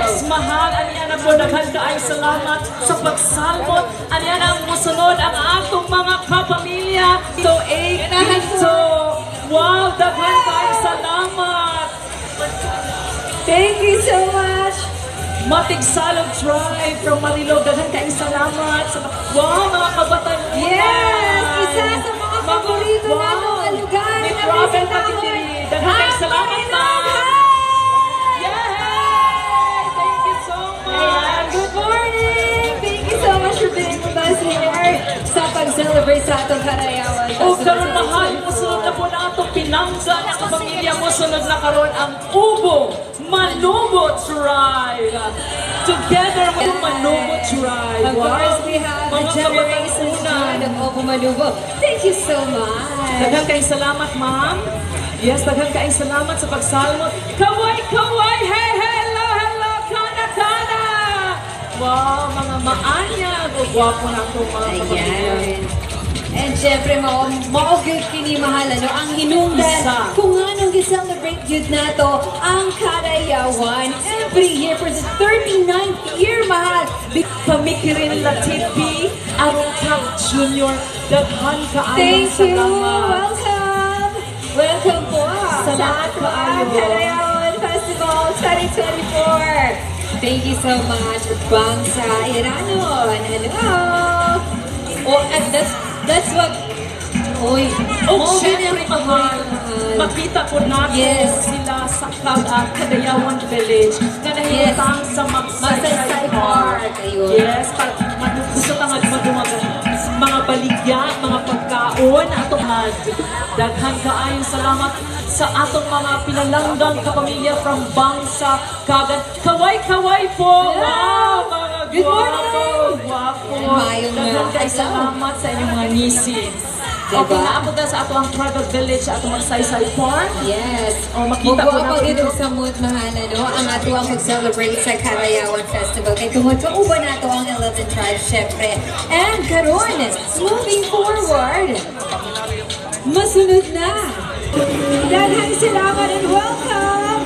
Next, mahal, aniya na po, daghan ka ay salamat sa pagsalmot. Aniya na ang musunod ang atong mga kapamilya. So, eight dito. Wow, daghan ka ay salamat. Thank you so much. Matig Salog Drive from Marilog. Daghan ka ay salamat. Sa, wow, mga kabatang Yes! Isa sa mga paborito natin na lugar na problem pag-celebrate sa atong Karayawan. O karon mahal mo sunod na po na atong pinanggan ang pamilya mo sunod na karon ang Ubo Manubo Tribe. Together yung Manubo Tribe. Of course, we have the generations kapatakunan. of Opo Manubo. Thank you so much. Daghang kayong salamat, ma'am. Yes, daghang kayong salamat sa pagsalmot. Kaway, kaway! Hey, hello, hello! Kana, kana! Wow, mga maanya. Gwapo na itong mga kapamilya. Ayan. And syempre, mao mao gyud kini mahal ano ang hinungdan kung anong gi-celebrate gyud nato ang Karayawan every year for the 39th year mahal. Pamikirin Latifi, Aron Kang Jr. Daghan kaayong Thank you. salamat. Welcome. Welcome po sa kaayo. Karayawan Festival 2024. Thank you so much, Bangsa Iranon. Hello. Oh, and that's that's what Oy, O mo syempre, mahal, makita po natin Yes. sila sa Kag- ah, Cagayawan Village na nahihutang sa Magsaysay Park. Yes, madu- gusto ka magmadumaga mga baligya, mga pagkaon, atong had. Daghan kaayong salamat sa atong mga pinalanggang kapamilya from Bangsa, Kagan. Kaway-kaway po! Yeah. Wow! Mga Good morning. Mayong kayo kasama. salamat sa inyong mga ngisi. Diba? Okay, naabot na sa ato ang tribal village sa atong Magsaysay Park. Yes. Oh, makita natin dito ito. sa mood mahal no ang ato ang mag-celebrate sa Karayawan Festival. Kay tungod sa uban nato ang 11 tribes syempre. And karon, moving forward, masunod na. Daghang salamat and welcome